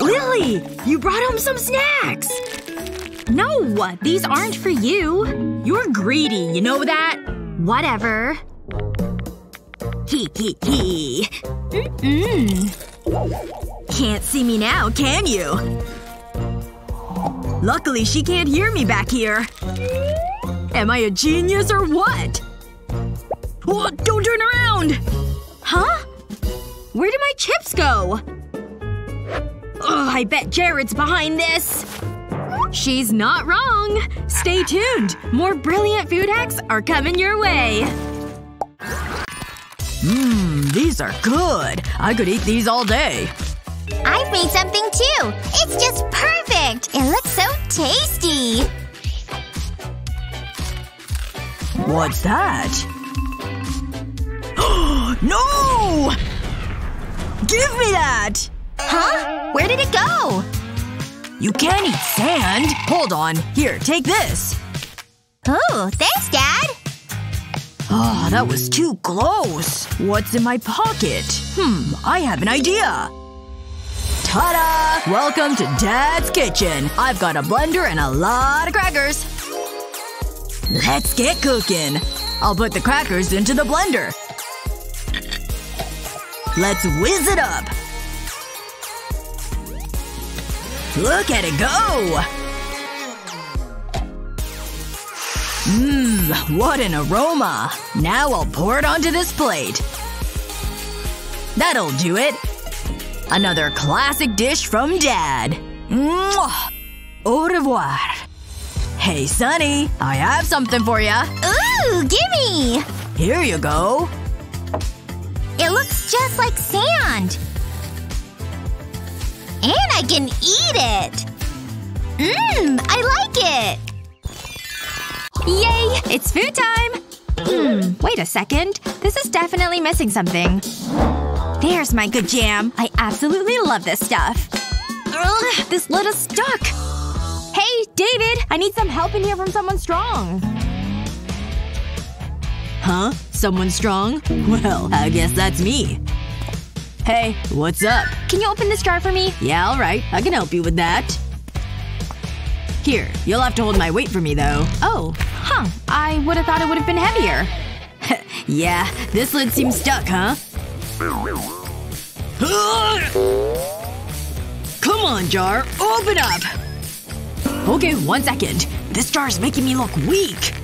Lily! You brought home some snacks! No! What? These aren't for you. You're greedy, you know that? Whatever. Hee hee hee. Mm-mm. Can't see me now, can you? Luckily she can't hear me back here. Am I a genius or what? Oh, don't turn around! Huh? Where did my chips go? Ugh, I bet Jared's behind this. She's not wrong. Stay tuned. More brilliant food hacks are coming your way. Mmm, these are good. I could eat these all day. I've made something too! It's just perfect! It looks so tasty! What's that? no! Give me that! Did it go? You can't eat sand. Hold on. Here, take this. Oh, thanks, Dad! Oh, that was too close. What's in my pocket? Hmm, I have an idea. Ta-da! Welcome to Dad's Kitchen. I've got a blender and a lot of crackers. Let's get cooking. I'll put the crackers into the blender. Let's whiz it up. Look at it go! Mmm, what an aroma. Now I'll pour it onto this plate. That'll do it. Another classic dish from Dad. Mwah! Au revoir. Hey, Sonny. I have something for ya. Ooh, gimme! Here you go. It looks just like sand. I can eat it! Mmm, I like it! Yay! It's food time! Hmm, wait a second. This is definitely missing something. There's my good jam. I absolutely love this stuff. Ugh, this is stuck. Hey, David! I need some help in here from someone strong. Huh? Someone strong? Well, I guess that's me. Hey, what's up? Can you open this jar for me? Yeah, alright. I can help you with that. Here, you'll have to hold my weight for me, though. Oh. Huh. I would've thought it would've been heavier. yeah, this lid seems stuck, huh? Come on, jar. Open up! Okay, one second. This jar's making me look weak.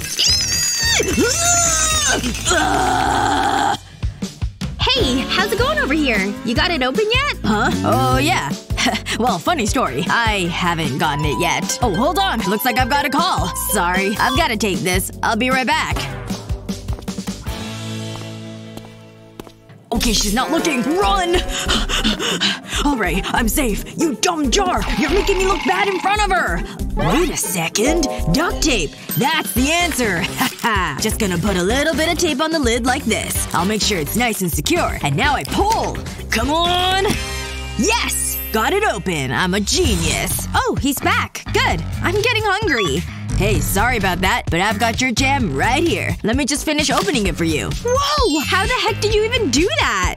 Hey, how's it going over here? You got it open yet? Huh? Oh, yeah. well, funny story. I haven't gotten it yet. Oh, hold on. Looks like I've got a call. Sorry. I've gotta take this. I'll be right back. Okay, she's not looking. Run! Alright, I'm safe. You dumb jar! You're making me look bad in front of her! Wait a second. Duct tape. That's the answer. Just gonna put a little bit of tape on the lid like this. I'll make sure it's nice and secure. And now I pull! Come on! Yes! Got it open. I'm a genius. Oh, he's back. Good. I'm getting hungry. Hey, sorry about that, but I've got your jam right here. Let me just finish opening it for you. Whoa! How the heck did you even do that?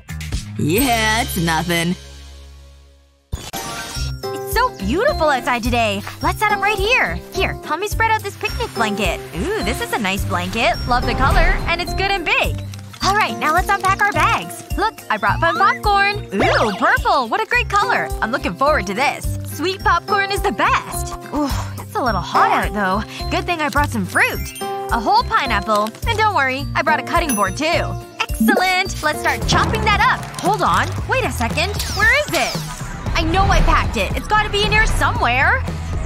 Yeah, it's nothing. It's so beautiful outside today. Let's set up right here. Here, help me spread out this picnic blanket. Ooh, this is a nice blanket. Love the color. And it's good and big. Alright, now let's unpack our bags. Look, I brought fun popcorn. Ooh, purple. What a great color. I'm looking forward to this. Sweet popcorn is the best. Ooh, it's a little hot out though. Good thing I brought some fruit. A whole pineapple. And don't worry, I brought a cutting board too. Excellent! Let's start chopping that up. Hold on. Wait a second. Where is it? I know I packed it. It's gotta be in here somewhere.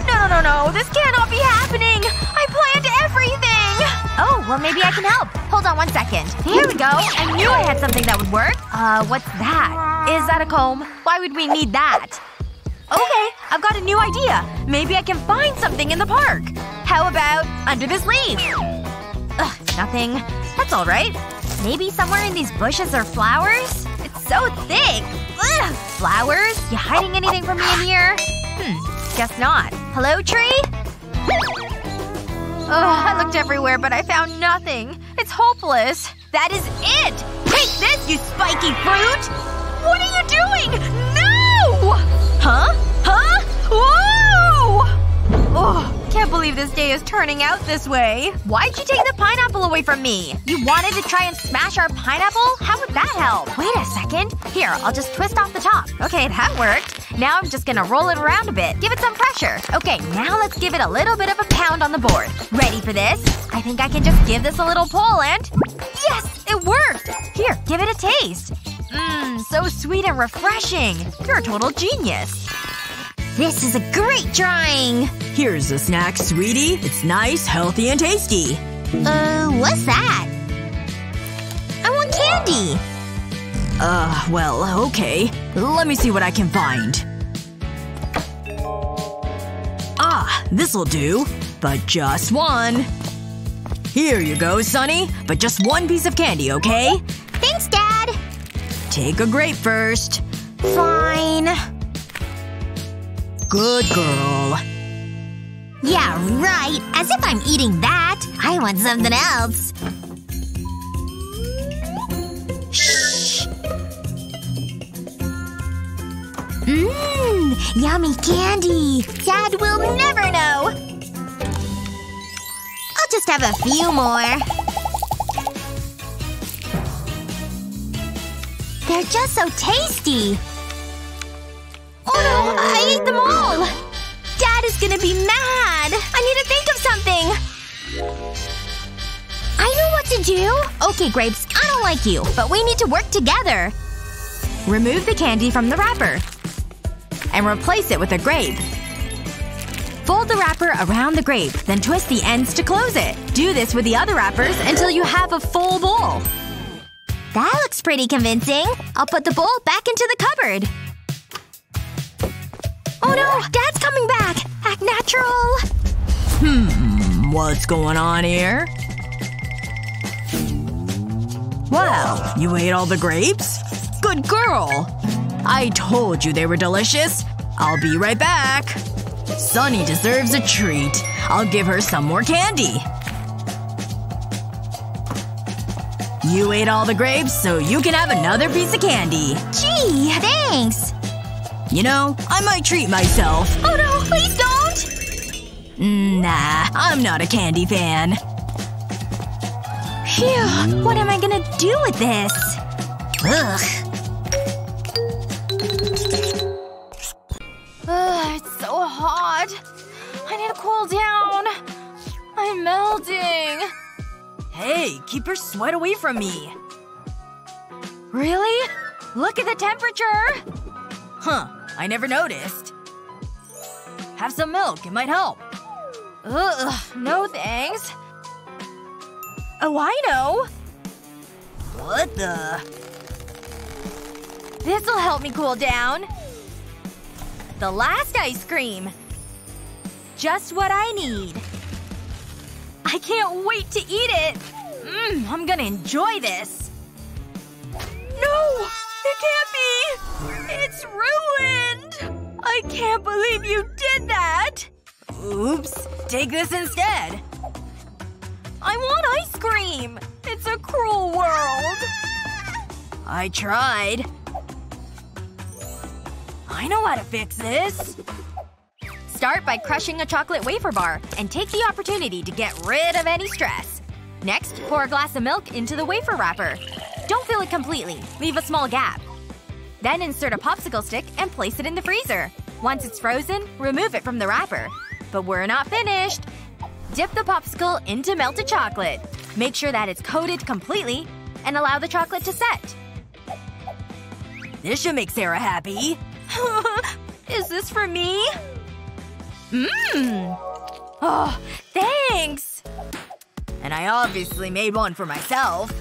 No, no, no, no. This cannot be happening. I planned everything. Oh, well maybe I can help. Hold on one second. Here we go. I knew I had something that would work. Uh, what's that? Is that a comb? Why would we need that? Okay, I've got a new idea. Maybe I can find something in the park. How about under this leaf? Ugh, nothing. That's alright. Maybe somewhere in these bushes are flowers? It's so thick! Ugh! Flowers? You hiding anything from me in here? Hmm. Guess not. Hello, tree? Ugh, I looked everywhere but I found nothing. It's hopeless. That is it! Take this, you spiky fruit! What are you doing? No! Huh? Huh? What? This day is turning out this way. Why'd you take the pineapple away from me? You wanted to try and smash our pineapple? How would that help? Wait a second. Here, I'll just twist off the top. Okay, that worked. Now I'm just gonna roll it around a bit. Give it some pressure. Okay, now let's give it a little bit of a pound on the board. Ready for this? I think I can just give this a little pull and… Yes! It worked! Here, give it a taste. Mmm, so sweet and refreshing. You're a total genius. This is a great drawing! Here's a snack, sweetie. It's nice, healthy, and tasty. Uh, what's that? I want candy! Uh, well, okay. Let me see what I can find. Ah, this'll do. But just one. Here you go, Sonny. But just one piece of candy, okay? Thanks, Dad! Take a grape first. Fine. Good girl. Yeah, right. As if I'm eating that. I want something else. Shh. Mmm, yummy candy. Dad will never know. I'll just have a few more. They're just so tasty. Oh no, I ate them all! Gonna be mad! I need to think of something! I know what to do! Okay, Grapes, I don't like you, but we need to work together. Remove the candy from the wrapper. And replace it with a grape. Fold the wrapper around the grape, then twist the ends to close it. Do this with the other wrappers until you have a full bowl. That looks pretty convincing. I'll put the bowl back into the cupboard. Oh no! Dad's coming back! Natural! Hmm, what's going on here? Wow, you ate all the grapes? Good girl! I told you they were delicious. I'll be right back. Sunny deserves a treat. I'll give her some more candy. You ate all the grapes, so you can have another piece of candy. Gee, thanks! You know, I might treat myself. Oh no, please don't! Mm, nah, I'm not a candy fan. Phew, what am I gonna do with this? Ugh. Ugh, it's so hot. I need to cool down. I'm melting. Hey, keep your sweat away from me. Really? Look at the temperature! Huh. I never noticed. Have some milk. It might help. Ugh, no thanks. Oh, I know! What the? This'll help me cool down. The last ice cream. Just what I need. I can't wait to eat it! Mmm, I'm gonna enjoy this. No! It can't be! It's ruined! I can't believe you did that! Oops. Take this instead. I want ice cream! It's a cruel world! I tried. I know how to fix this. Start by crushing a chocolate wafer bar, and take the opportunity to get rid of any stress. Next, pour a glass of milk into the wafer wrapper. Don't fill it completely. Leave a small gap. Then insert a popsicle stick and place it in the freezer. Once it's frozen, remove it from the wrapper. But we're not finished! Dip the popsicle into melted chocolate. Make sure that it's coated completely, and allow the chocolate to set. This should make Sarah happy. Is this for me? Mmm! Oh, thanks! And I obviously made one for myself.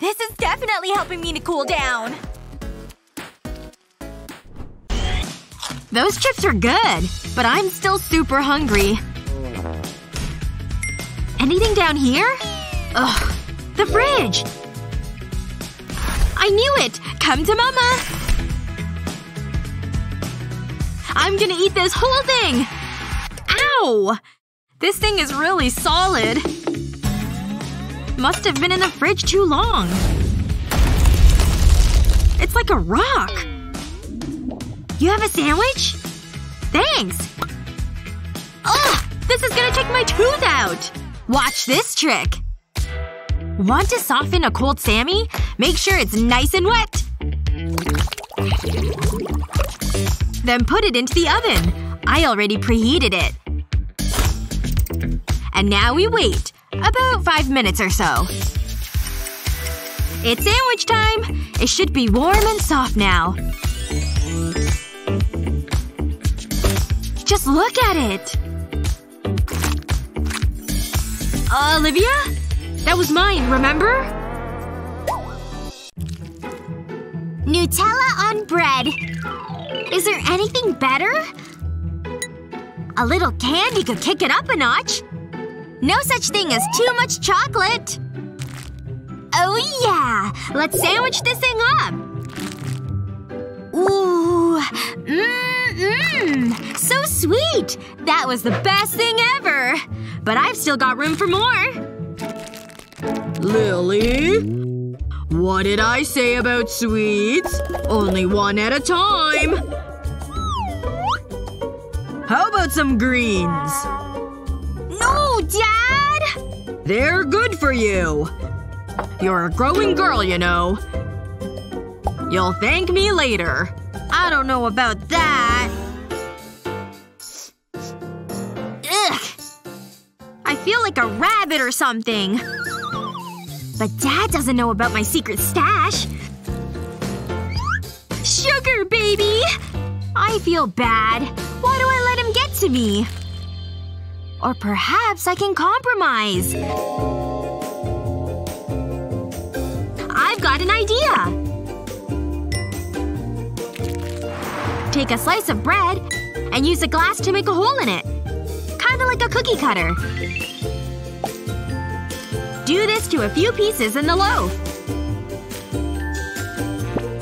This is definitely helping me to cool down. Those chips are good, but I'm still super hungry. Anything down here? Ugh. The fridge! I knew it! Come to mama! I'm gonna eat this whole thing! Ow! This thing is really solid. Must have been in the fridge too long. It's like a rock. You have a sandwich? Thanks. Ugh! This is gonna take my tooth out! Watch this trick. Want to soften a cold Sammy? Make sure it's nice and wet. Then put it into the oven. I already preheated it. And now we wait. About five minutes or so. It's sandwich time! It should be warm and soft now. Just look at it! Olivia? That was mine, remember? Nutella on bread. Is there anything better? A little candy could kick it up a notch. No such thing as too much chocolate. Oh yeah! Let's sandwich this thing up. Ooh. Mmm. Mmm-mmm. So sweet! That was the best thing ever! But I've still got room for more. Lily? What did I say about sweets? Only one at a time. How about some greens? No, Dad! They're good for you. You're a growing girl, you know. You'll thank me later. I don't know about that. A rabbit or something. But Dad doesn't know about my secret stash. Sugar, baby! I feel bad. Why do I let him get to me? Or perhaps I can compromise. I've got an idea! Take a slice of bread and use a glass to make a hole in it. Kinda like a cookie cutter. Do this to a few pieces in the loaf.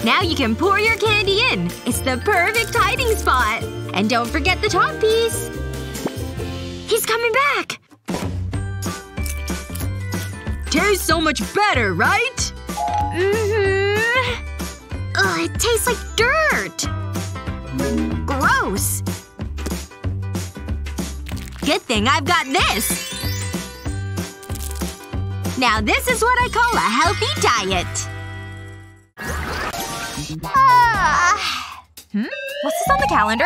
Now you can pour your candy in. It's the perfect hiding spot. And don't forget the top piece. He's coming back! Tastes so much better, right? Mm-hmm. Ugh, it tastes like dirt. Gross. Good thing I've got this. Now this is what I call a healthy diet. Ah. Hmm? What's this on the calendar?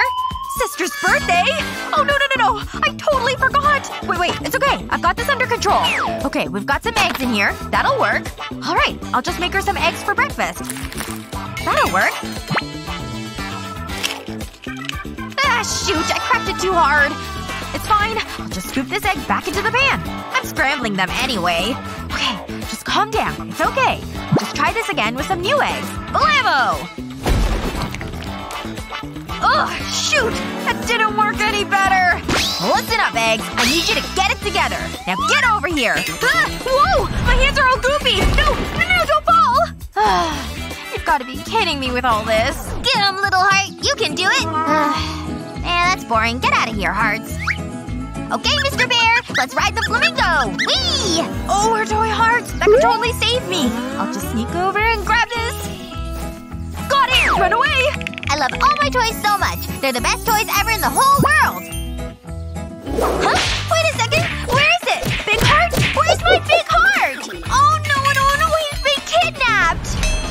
Sister's birthday? Oh no no no no! I totally forgot! Wait wait, it's okay. I've got this under control. Okay, we've got some eggs in here. That'll work. Alright, I'll just make her some eggs for breakfast. That'll work. Ah shoot, I cracked it too hard. It's fine. I'll just scoop this egg back into the pan. I'm scrambling them anyway. Calm down. It's okay. Just try this again with some new eggs. Blammo! Ugh, shoot! That didn't work any better! Listen up, Eggs. I need you to get it together. Now get over here. Ah, whoa! My hands are all goopy! No! No, no, don't fall! You've gotta be kidding me with all this. Get him, little heart. You can do it. Man, that's boring. Get out of here, Hearts. Okay, Mr. Bear. Let's ride the flamingo! Whee! Oh, her toy heart! That could totally save me. I'll just sneak over and grab this. Got it! Run away! I love all my toys so much. They're the best toys ever in the whole world. Huh? Wait a second! Where is it? Big heart? Where's my big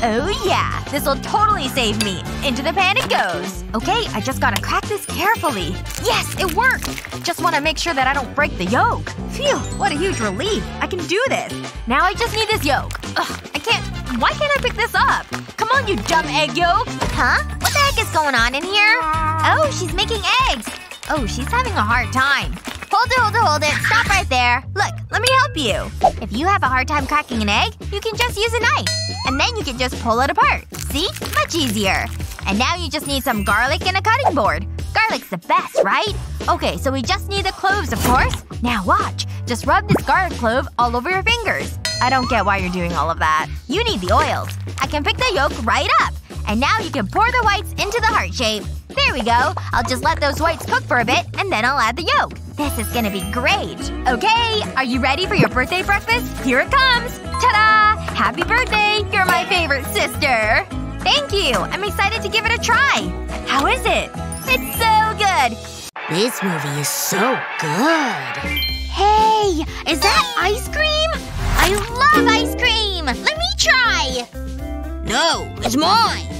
Oh yeah. This'll totally save me. Into the pan it goes. Okay, I just gotta crack this carefully. Yes, it worked! Just wanna make sure that I don't break the yolk. Phew, what a huge relief. I can do this. Now I just need this yolk. Ugh, I can't- why can't I pick this up? Come on, you dumb egg yolk! Huh? What the heck is going on in here? Oh, she's making eggs. Oh, she's having a hard time. Hold it, hold it, hold it. Stop right there. Look, let me help you. If you have a hard time cracking an egg, you can just use a knife. And then you can just pull it apart. See? Much easier. And now you just need some garlic and a cutting board. Garlic's the best, right? Okay, so we just need the cloves, of course. Now watch. Just rub this garlic clove all over your fingers. I don't get why you're doing all of that. You need the oils. I can pick the yolk right up. And now you can pour the whites into the heart shape. There we go. I'll just let those whites cook for a bit, and then I'll add the yolk. This is gonna be great. Okay, are you ready for your birthday breakfast? Here it comes! Ta-da! Happy birthday! You're my favorite sister! Thank you! I'm excited to give it a try! How is it? It's so good! This movie is so good. Hey! Is that ice cream? I love ice cream! Let me try! No, it's mine.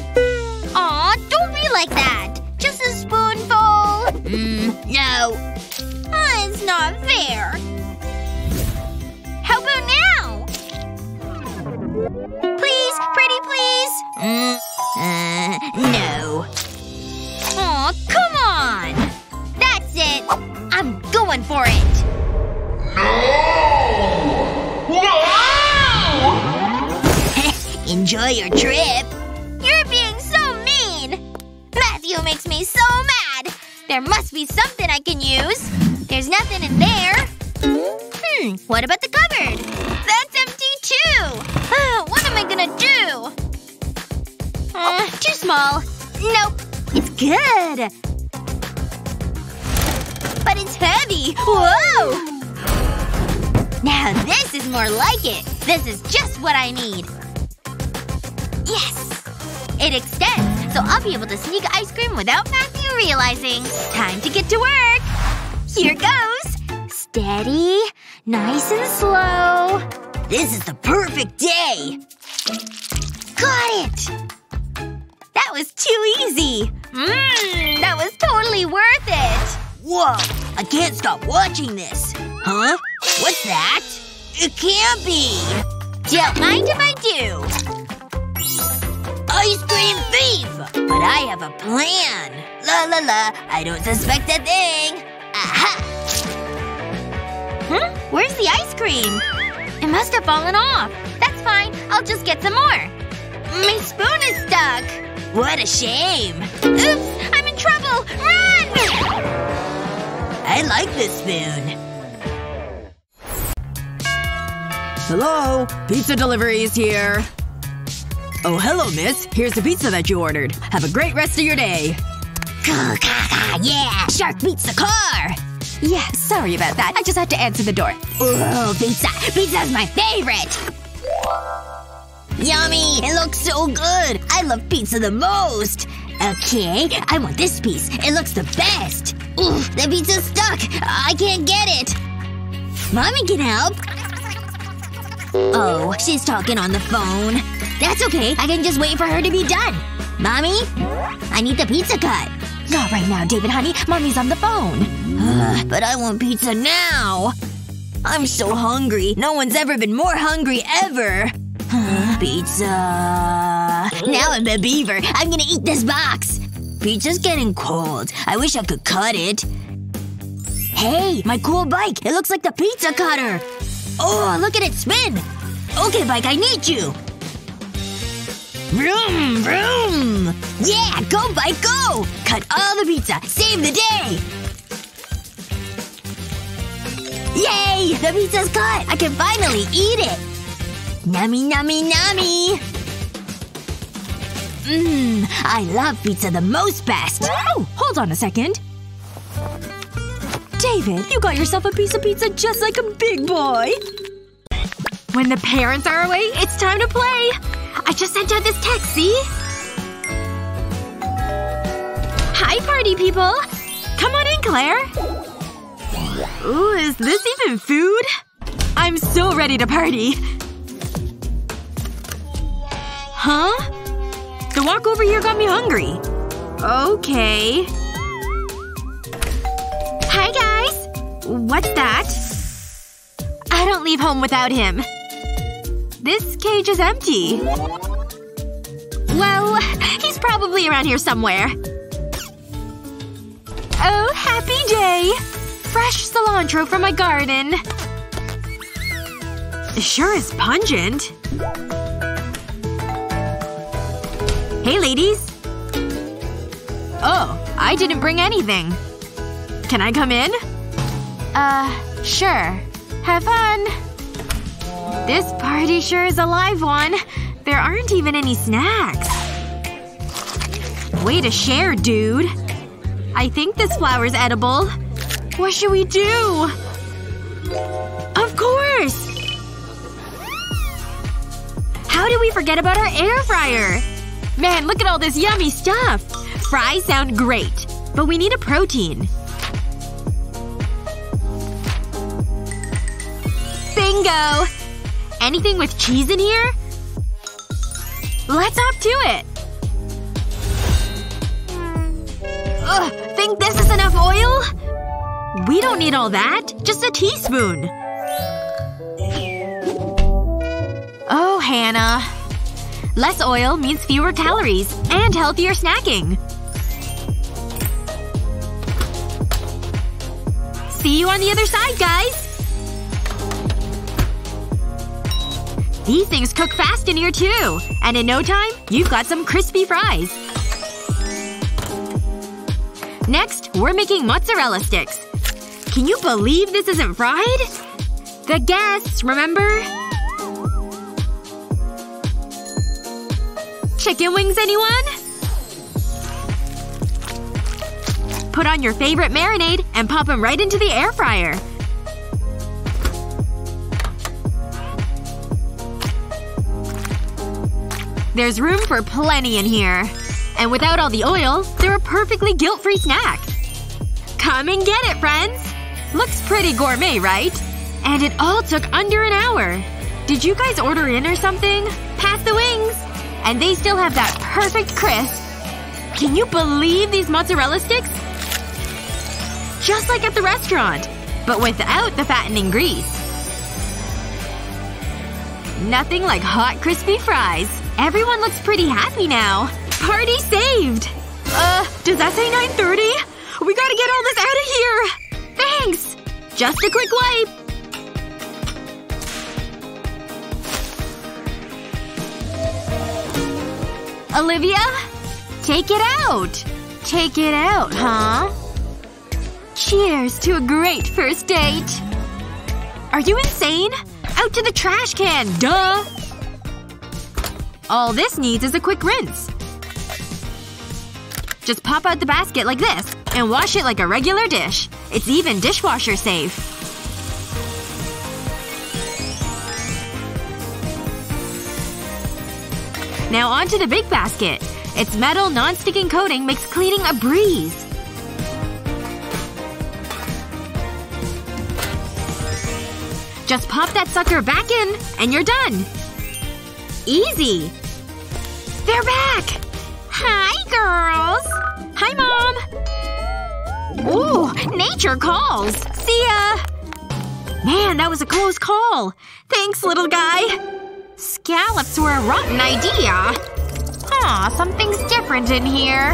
Enjoy your trip. You're being so mean! Matthew makes me so mad! There must be something I can use. There's nothing in there. Hmm, what about the cupboard? That's empty too! Ah, what am I gonna do? Uh, too small. Nope. It's good. But it's heavy. Whoa! Now this is more like it. This is just what I need. Yes! It extends, so I'll be able to sneak ice cream without Matthew realizing. Time to get to work! Here goes! Steady. Nice and slow. This is the perfect day. Got it! That was too easy! Mmm, that was totally worth it! Whoa. I can't stop watching this. Huh? What's that? It can't be. Don't mind if I do. Ice cream thief! But I have a plan. La la la. I don't suspect a thing. Aha! Huh? Where's the ice cream? It must have fallen off. That's fine. I'll just get some more. My spoon is stuck. What a shame. Oops! I'm in trouble! Run! I like this spoon. Hello? Pizza delivery is here. Oh, hello, miss. Here's the pizza that you ordered. Have a great rest of your day. yeah! Shark beats the car! Yeah, sorry about that. I just had to answer the door. Oh, pizza! Pizza's my favorite! Yummy! It looks so good! I love pizza the most! Okay, I want this piece. It looks the best. Ooh, the pizza's stuck. I can't get it. Mommy can help. Oh, she's talking on the phone. That's okay. I can just wait for her to be done. Mommy? I need the pizza cut. Not right now, David honey. Mommy's on the phone. Ugh, but I want pizza now. I'm so hungry. No one's ever been more hungry ever. pizza. Now I'm a beaver. I'm gonna eat this box. Pizza's getting cold. I wish I could cut it. Hey, my cool bike. It looks like the pizza cutter. Oh, look at it spin. Okay, bike, I need you. Vroom, vroom. Yeah, go, bike, go. Cut all the pizza. Save the day. Yay! The pizza's cut! I can finally eat it! Nummy nummy nummy! Mmm, I love pizza the most best! Oh, hold on a second. David, you got yourself a piece of pizza just like a big boy. When the parents are away, it's time to play! I just sent out this text, see? Hi, party people! Come on in, Claire! Ooh, is this even food? I'm so ready to party. Huh? The walk over here got me hungry. Okay. Hi, guys! What's that? I don't leave home without him. This cage is empty. Well, he's probably around here somewhere. Oh, happy day! Fresh cilantro from my garden. Sure is pungent. Hey, ladies. Oh, I didn't bring anything. Can I come in? Uh, sure. Have fun. This party sure is a live one. There aren't even any snacks. Way to share, dude. I think this flower's edible. What should we do? Of course! How did we forget about our air fryer? Man, look at all this yummy stuff! Fries sound great. But we need a protein. Bingo! Anything with cheese in here? Let's hop to it! Ugh, think this is enough oil? We don't need all that. Just a teaspoon. Oh, Hannah. Less oil means fewer calories. And healthier snacking. See you on the other side, guys! These things cook fast in here too. And in no time, you've got some crispy fries. Next, we're making mozzarella sticks. Can you believe this isn't fried? The guests, remember? Chicken wings, anyone? Put on your favorite marinade and pop them right into the air fryer. There's room for plenty in here. And without all the oil, they're a perfectly guilt-free snack. Come and get it, friends! Looks pretty gourmet, right? And it all took under an hour. Did you guys order in or something? Pass the wings! And they still have that perfect crisp. Can you believe these mozzarella sticks? Just like at the restaurant. But without the fattening grease. Nothing like hot crispy fries. Everyone looks pretty happy now. Party saved! Uh, does that say 9.30? We gotta get all this out of here! Thanks! Just a quick wipe. Olivia? Take it out! Take it out, huh? Cheers to a great first date! Are you insane? Out to the trash can, duh! All this needs is a quick rinse. Just pop out the basket like this, and wash it like a regular dish. It's even dishwasher safe. Now onto the big basket. Its metal, non-sticking coating makes cleaning a breeze. Just pop that sucker back in, and you're done. Easy. They're back! Hi, girls! Hi, Mom! Ooh, nature calls! See ya! Man, that was a close call. Thanks, little guy. Scallops were a rotten idea. Huh, something's different in here.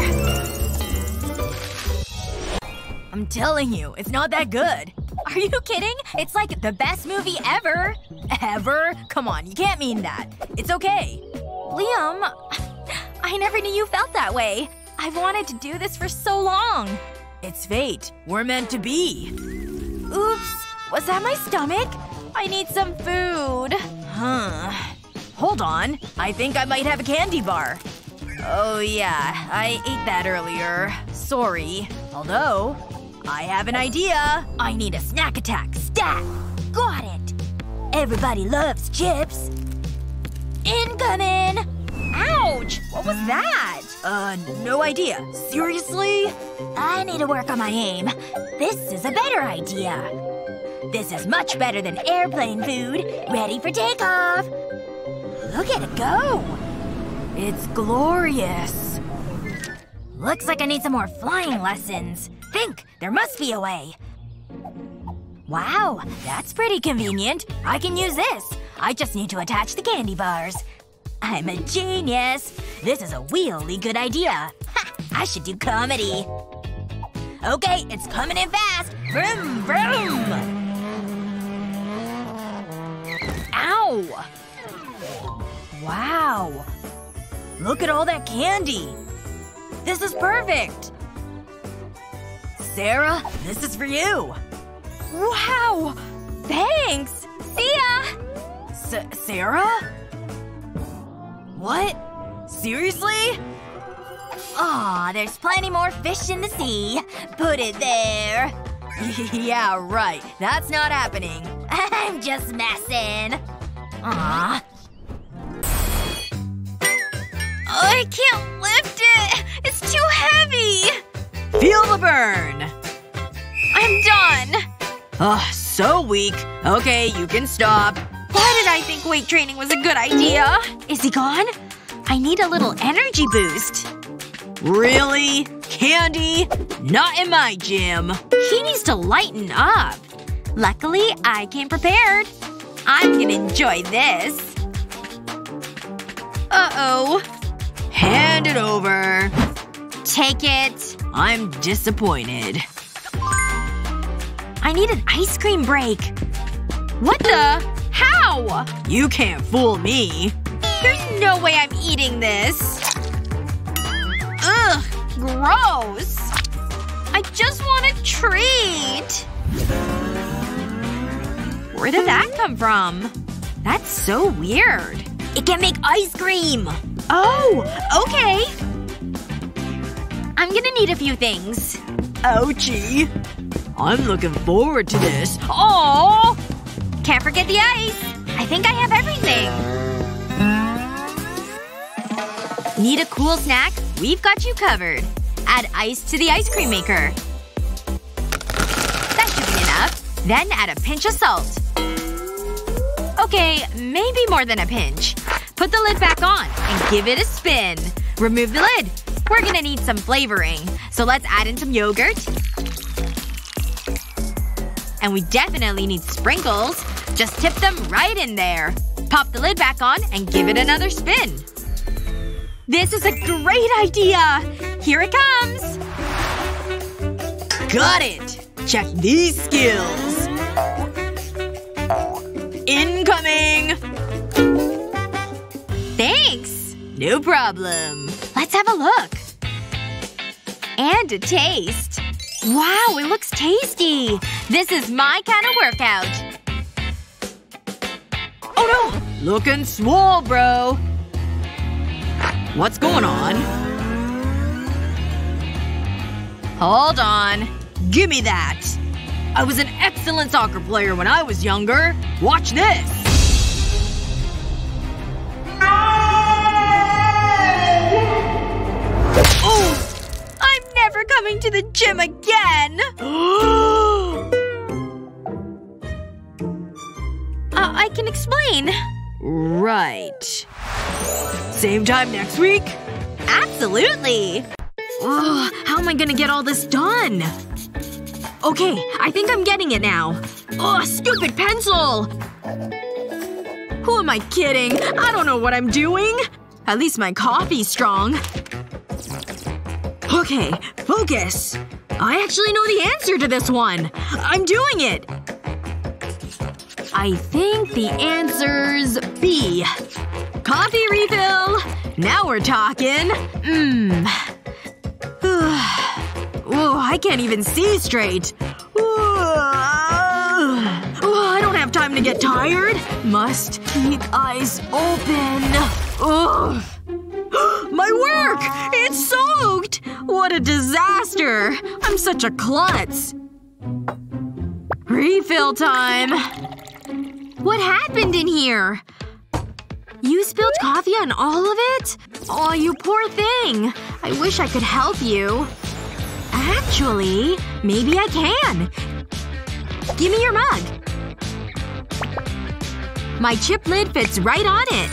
I'm telling you, it's not that good. Are you kidding? It's like the best movie ever. Ever? Come on, you can't mean that. It's okay. Liam, I never knew you felt that way. I've wanted to do this for so long. It's fate. We're meant to be. Oops. Was that my stomach? I need some food. Huh. Hold on. I think I might have a candy bar. Oh yeah, I ate that earlier. Sorry. Although, I have an idea. I need a snack attack. Stat! Got it. Everybody loves chips. Incoming! Ouch! What was that? Uh, no idea. Seriously? I need to work on my aim. This is a better idea. This is much better than airplane food. Ready for takeoff. Look at it go! It's glorious. Looks like I need some more flying lessons. Think! There must be a way. Wow, that's pretty convenient. I can use this. I just need to attach the candy bars. I'm a genius. This is a really good idea. Ha! I should do comedy. Okay, it's coming in fast. Vroom, vroom! Ow! Wow. Look at all that candy. This is perfect. Sarah, this is for you. Wow! Thanks! See ya! S Sarah? What? Seriously? Aw, there's plenty more fish in the sea. Put it there. yeah, right. That's not happening. I'm just messing. Aw. Oh, I can't lift it! It's too heavy! Feel the burn! I'm done! Ugh, so weak. Okay, you can stop. Why did I think weight training was a good idea? Is he gone? I need a little energy boost. Really? Candy? Not in my gym. He needs to lighten up. Luckily, I came prepared. I'm gonna enjoy this. Uh-oh. Hand it over. Take it. I'm disappointed. I need an ice cream break. What the? How? You can't fool me. There's no way I'm eating this. Ugh. Gross. I just want a treat. Where did that come from? That's so weird. It can make ice cream! Oh! Okay. I'm gonna need a few things. Ouchie. I'm looking forward to this. Oh! Can't forget the ice. I think I have everything. Need a cool snack? We've got you covered. Add ice to the ice cream maker. That should be enough. Then add a pinch of salt. Okay, maybe more than a pinch. Put the lid back on and give it a spin. Remove the lid. We're gonna need some flavoring. So let's add in some yogurt. And we definitely need sprinkles. Just tip them right in there. Pop the lid back on and give it another spin. This is a great idea! Here it comes! Got it! Check these skills. Incoming! Thanks! No problem. Let's have a look. And a taste. Wow, it looks tasty! This is my kind of workout. Oh no! Looking swole, bro. What's going on? Hold on. Give me that! I was an excellent soccer player when I was younger. Watch this! Oh! I'm never coming to the gym again! I can explain. right. Same time next week? Absolutely! Ugh, how am I gonna get all this done? Okay, I think I'm getting it now. Ugh, stupid pencil! Who am I kidding? I don't know what I'm doing. At least my coffee's strong. Okay, focus. I actually know the answer to this one. I'm doing it! I think the answer's B. Coffee refill! Now we're talking. Mmm. Whoa, I can't even see straight. Oh, I don't have time to get tired. Must keep eyes open. Ugh. My work! It's soaked! What a disaster! I'm such a klutz. Refill time. What happened in here? You spilled coffee on all of it? Oh, you poor thing. I wish I could help you. Actually, maybe I can. Give me your mug. My chip lid fits right on it.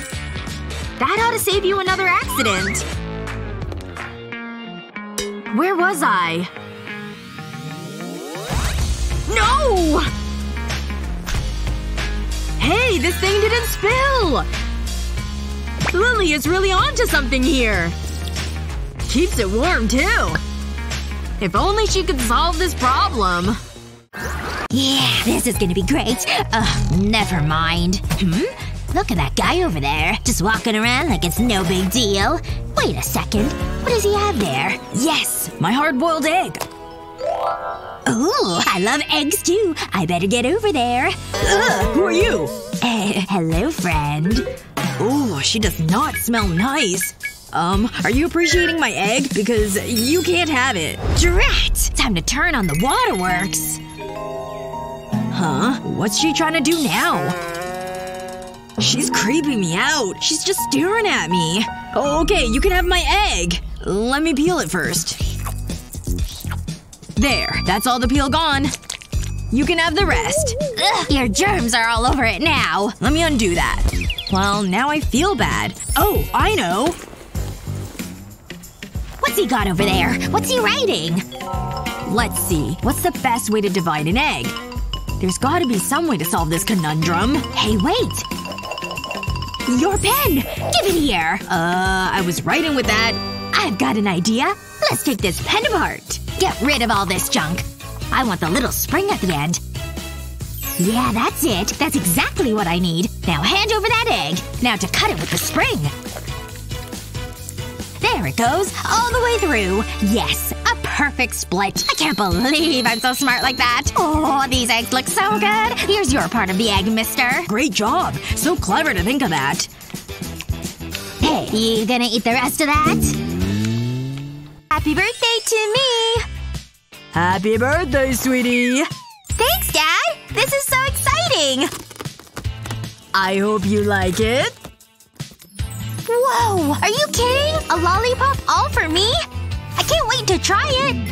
That ought to save you another accident. Where was I? No! Hey, this thing didn't spill! Lily is really onto something here. Keeps it warm, too. If only she could solve this problem. Yeah, this is gonna be great. Ugh, never mind. Hmm? Look at that guy over there. Just walking around like it's no big deal. Wait a second. What does he have there? Yes! My hard-boiled egg. Ooh, I love eggs too. I better get over there. Ugh, who are you? Uh, hello, friend. Ooh, she does not smell nice. Um, are you appreciating my egg? Because you can't have it. Drat! Time to turn on the waterworks. Huh? What's she trying to do now? She's creeping me out. She's just staring at me. Okay, you can have my egg. Let me peel it first. There. That's all the peel gone. You can have the rest. Ugh, your germs are all over it now. Let me undo that. Well, now I feel bad. Oh, I know. What's he got over there? What's he writing? Let's see. What's the best way to divide an egg? There's gotta be some way to solve this conundrum. Hey, wait! Your pen! Give it here! Uh, I was writing with that. I've got an idea. Let's take this pen apart. Get rid of all this junk. I want the little spring at the end. Yeah, that's it. That's exactly what I need. Now hand over that egg. Now to cut it with the spring. There it goes. All the way through. Yes. A perfect split. I can't believe I'm so smart like that. Oh, these eggs look so good. Here's your part of the egg, mister. Great job. So clever to think of that. Hey, you gonna eat the rest of that? Happy birthday to me! Happy birthday, sweetie! Thanks, Dad! This is so exciting! I hope you like it. Whoa! Are you kidding? A lollipop all for me? I can't wait to try it!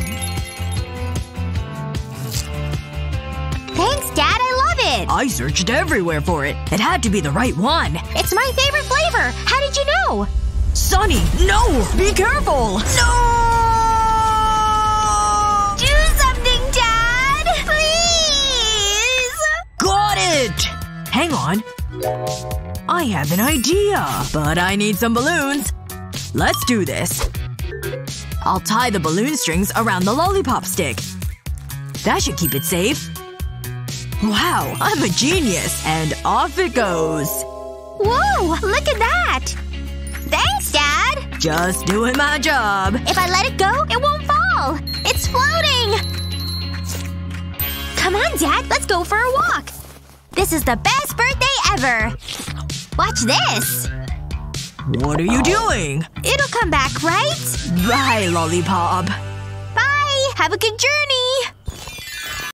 Thanks, Dad. I love it! I searched everywhere for it. It had to be the right one. It's my favorite flavor! How did you know? Sonny! No! Be careful! No! Hang on. I have an idea. But I need some balloons. Let's do this. I'll tie the balloon strings around the lollipop stick. That should keep it safe. Wow, I'm a genius. And off it goes. Whoa! Look at that! Thanks, Dad! Just doing my job. If I let it go, it won't fall! It's floating! Come on, Dad. Let's go for a walk. This is the best birthday ever! Watch this! What are you doing? It'll come back, right? Bye, lollipop. Bye! Have a good journey!